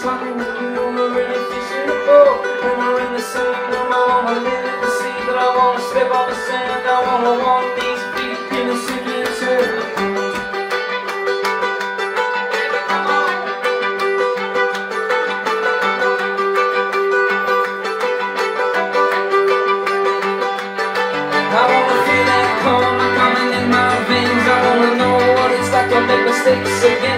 talking to you, we're really fishing a boat. When we're in the more, I live in the sea, but I wanna step on the sand, I wanna walk these feet in a sinking. I wanna feel that coming in my veins. I wanna know what it's like to make mistakes again.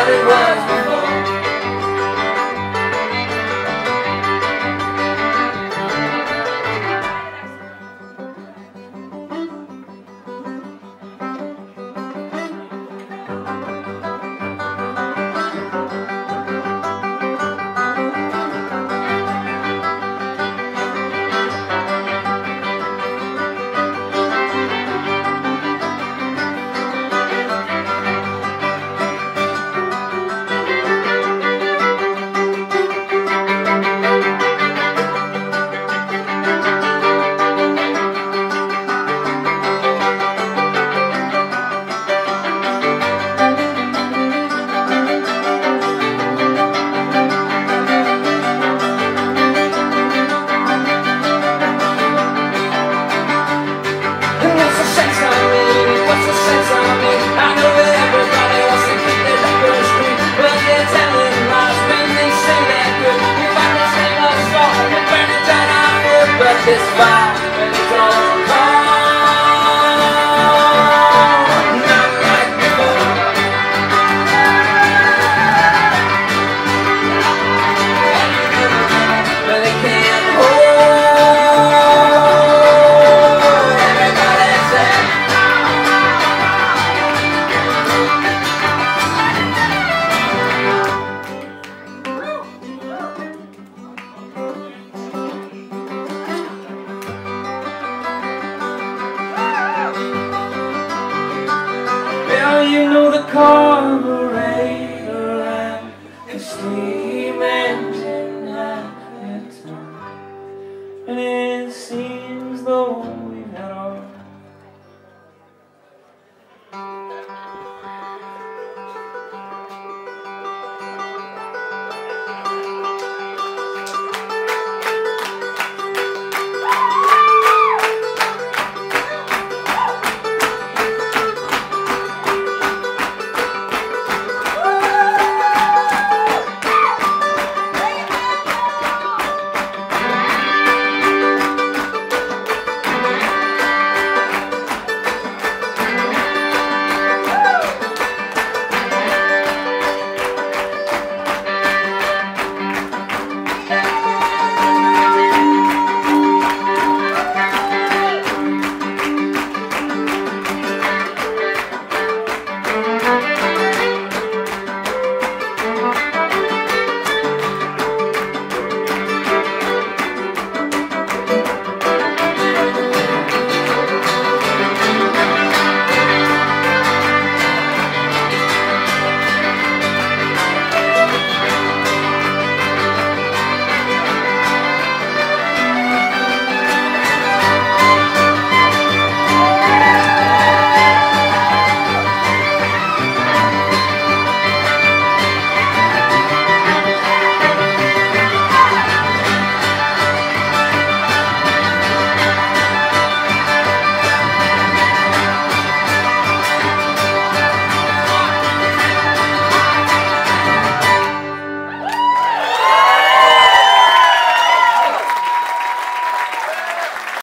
What it was before. satisfaz Now you know the carburetor and the steam engine and it And it seems the